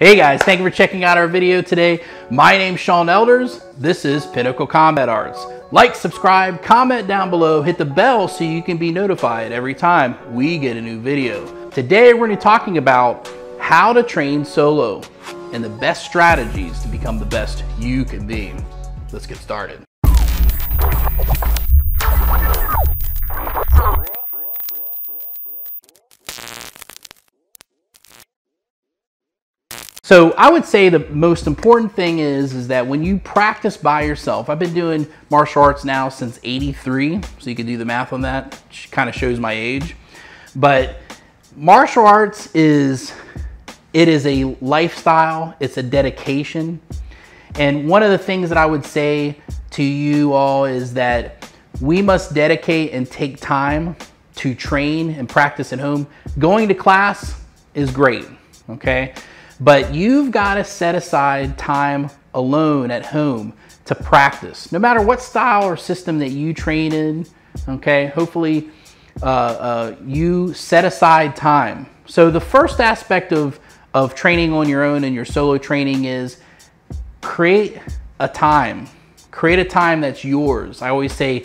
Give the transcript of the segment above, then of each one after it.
Hey guys, thank you for checking out our video today. My name's Sean Elders. This is Pinnacle Combat Arts. Like, subscribe, comment down below, hit the bell so you can be notified every time we get a new video. Today we're going to be talking about how to train solo and the best strategies to become the best you can be. Let's get started. So I would say the most important thing is, is that when you practice by yourself, I've been doing martial arts now since 83, so you can do the math on that, which kind of shows my age. But martial arts is, it is a lifestyle, it's a dedication. And one of the things that I would say to you all is that we must dedicate and take time to train and practice at home. Going to class is great, okay? But you've got to set aside time alone at home to practice. No matter what style or system that you train in, okay, hopefully uh, uh, you set aside time. So the first aspect of, of training on your own and your solo training is create a time. Create a time that's yours. I always say,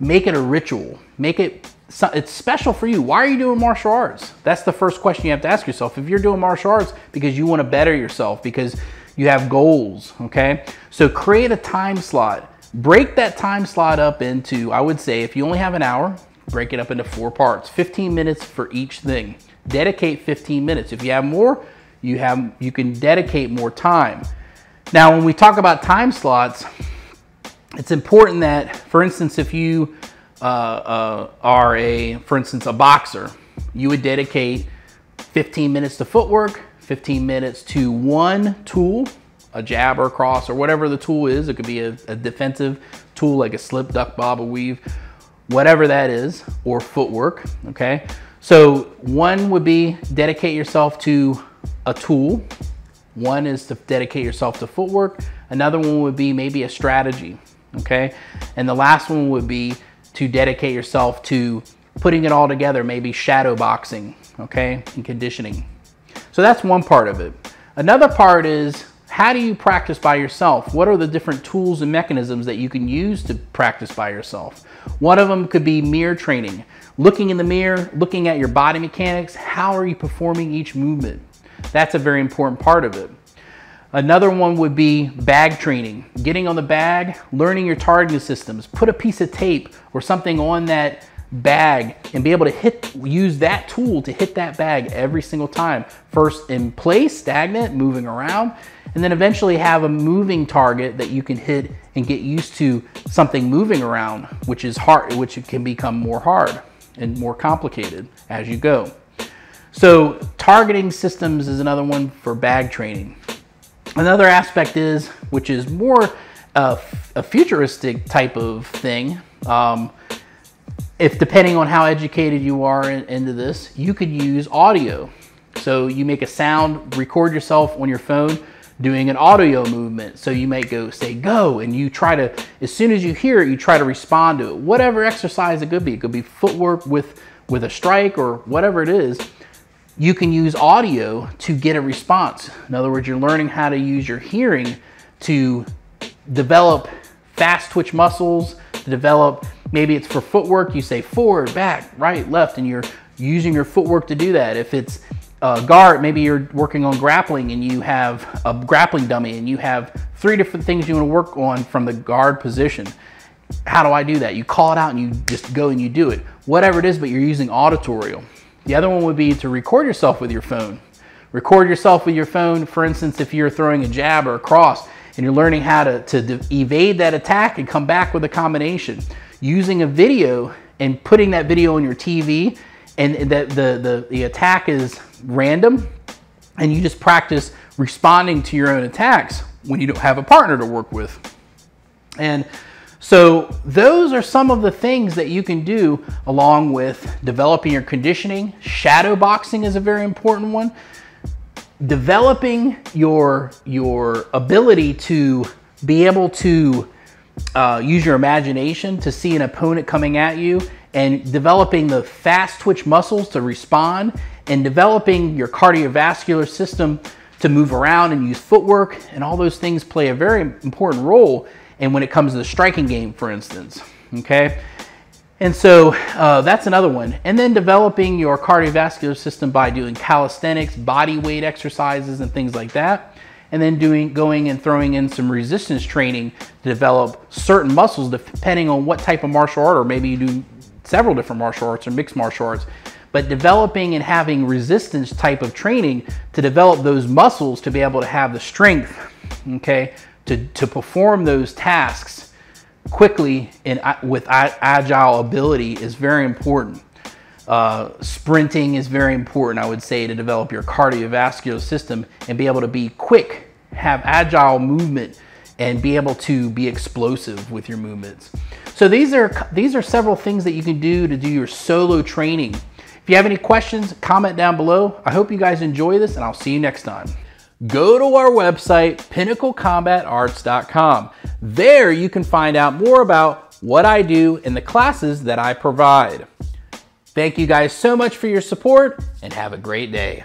make it a ritual. Make it it's special for you. Why are you doing martial arts? That's the first question you have to ask yourself. If you're doing martial arts because you want to better yourself, because you have goals, okay? So create a time slot. Break that time slot up into, I would say, if you only have an hour, break it up into four parts, 15 minutes for each thing. Dedicate 15 minutes. If you have more, you have you can dedicate more time. Now, when we talk about time slots, it's important that, for instance, if you uh, uh, are a, for instance, a boxer, you would dedicate 15 minutes to footwork, 15 minutes to one tool, a jab or a cross or whatever the tool is. It could be a, a defensive tool like a slip, duck, bob, a weave, whatever that is, or footwork, okay? So one would be dedicate yourself to a tool. One is to dedicate yourself to footwork. Another one would be maybe a strategy, okay? And the last one would be to dedicate yourself to putting it all together, maybe shadow boxing, okay, and conditioning. So that's one part of it. Another part is how do you practice by yourself? What are the different tools and mechanisms that you can use to practice by yourself? One of them could be mirror training. Looking in the mirror, looking at your body mechanics, how are you performing each movement? That's a very important part of it. Another one would be bag training. Getting on the bag, learning your targeting systems. Put a piece of tape or something on that bag and be able to hit, use that tool to hit that bag every single time. First in place, stagnant, moving around, and then eventually have a moving target that you can hit and get used to something moving around, which is hard, which can become more hard and more complicated as you go. So targeting systems is another one for bag training. Another aspect is, which is more a futuristic type of thing, um, if depending on how educated you are in, into this, you could use audio. So you make a sound, record yourself on your phone doing an audio movement. So you might go say go and you try to, as soon as you hear it, you try to respond to it. Whatever exercise it could be. It could be footwork with, with a strike or whatever it is you can use audio to get a response. In other words, you're learning how to use your hearing to develop fast twitch muscles, to develop, maybe it's for footwork, you say forward, back, right, left, and you're using your footwork to do that. If it's a guard, maybe you're working on grappling and you have a grappling dummy and you have three different things you want to work on from the guard position. How do I do that? You call it out and you just go and you do it. Whatever it is, but you're using auditorial. The other one would be to record yourself with your phone. Record yourself with your phone, for instance, if you're throwing a jab or a cross and you're learning how to, to evade that attack and come back with a combination. Using a video and putting that video on your TV and the, the, the, the attack is random and you just practice responding to your own attacks when you don't have a partner to work with. And so those are some of the things that you can do along with developing your conditioning. Shadow boxing is a very important one. Developing your, your ability to be able to uh, use your imagination to see an opponent coming at you and developing the fast twitch muscles to respond and developing your cardiovascular system to move around and use footwork, and all those things play a very important role. And when it comes to the striking game, for instance, okay. And so uh, that's another one. And then developing your cardiovascular system by doing calisthenics, body weight exercises, and things like that. And then doing going and throwing in some resistance training to develop certain muscles depending on what type of martial art, or maybe you do several different martial arts or mixed martial arts. But developing and having resistance type of training to develop those muscles to be able to have the strength, okay, to, to perform those tasks quickly and with agile ability is very important. Uh, sprinting is very important, I would say, to develop your cardiovascular system and be able to be quick, have agile movement, and be able to be explosive with your movements. So these are these are several things that you can do to do your solo training. If you have any questions, comment down below. I hope you guys enjoy this, and I'll see you next time go to our website, pinnaclecombatarts.com. There you can find out more about what I do and the classes that I provide. Thank you guys so much for your support and have a great day.